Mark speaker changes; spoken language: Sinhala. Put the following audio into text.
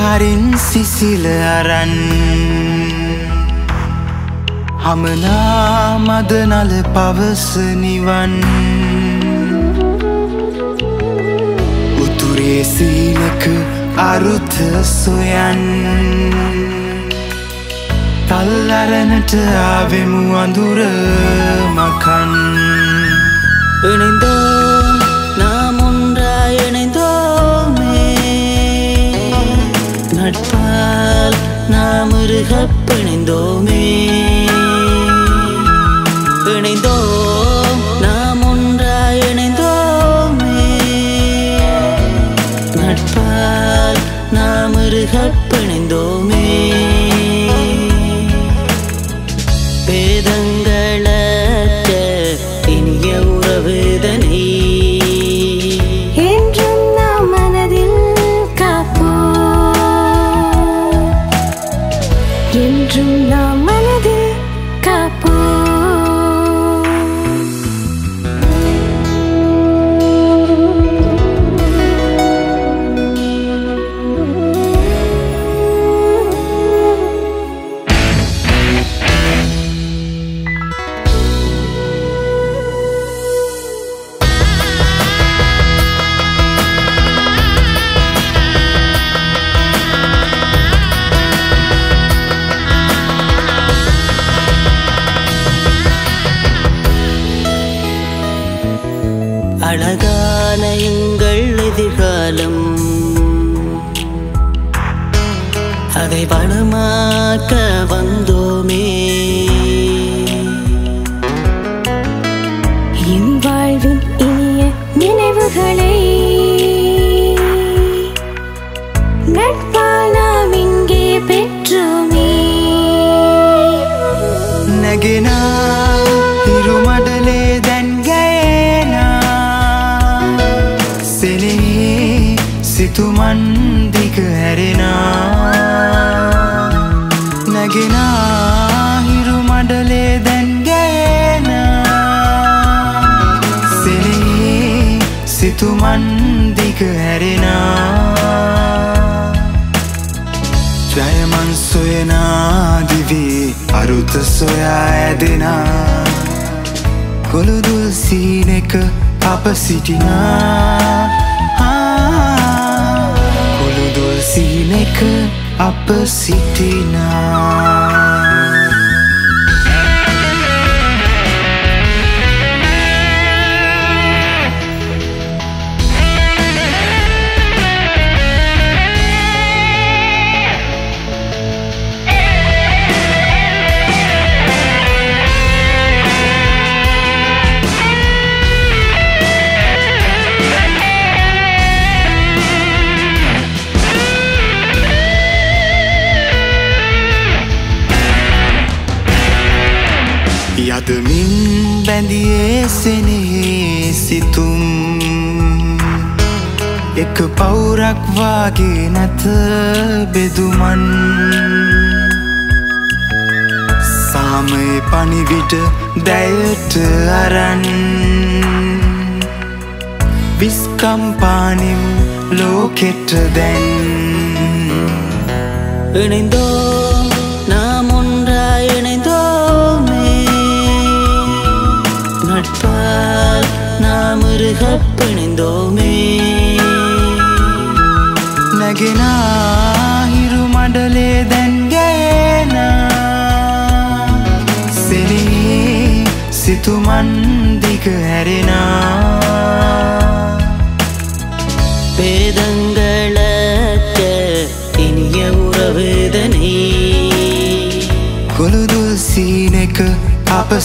Speaker 1: හරින් සිසිල අරන් හමනා මදනල පවස නිවන්. උතුරේ සීනක අරුත සොයන්. තල්ලරනට ආවෙමු අඳුර මකන්.
Speaker 2: நாம் இருகப் பிணைந்தோமே இணைந்தோம் நாம் ஒன்றாய் இணைந்தோமே. நட்பால் நாம் இருக பிணைந்தோமே
Speaker 3: என்றும் நாம் மனதில் காப்போம்.
Speaker 2: அழகான எங்கள் எதிர்காலம். அதை வளமாக்க
Speaker 1: வந்து සිතුමන් දිග හැරෙනා. නැගෙනා හිරුමඩලේ දැන්ගයනා සෙනේ සිතුමන් දිග හැරෙනා. ජයමන් සොයනා දිවී අරුත සොයා ඇදෙනා. කොළුදුල් සීන එක අප සිටිනා. අප සිටිනා. හිතමින් බැඳියේ සෙනෙහි සිතුම්. එක පවුරක් වාගේ නැත බෙදුමන්. සාමයේ පනිවිට දැයට අරන්. විස්කම්පානිම් ලෝකෙට දැන්.
Speaker 2: එනෙන්දෝ
Speaker 1: නැගෙනා හිරු මඩලේ දැන්ගයනා සෙනේ සිතුමන් දිග හැරෙනා
Speaker 2: வேதங்களற்ற இனிய உறவுதனை
Speaker 1: කොළුදුල් සීන එක අප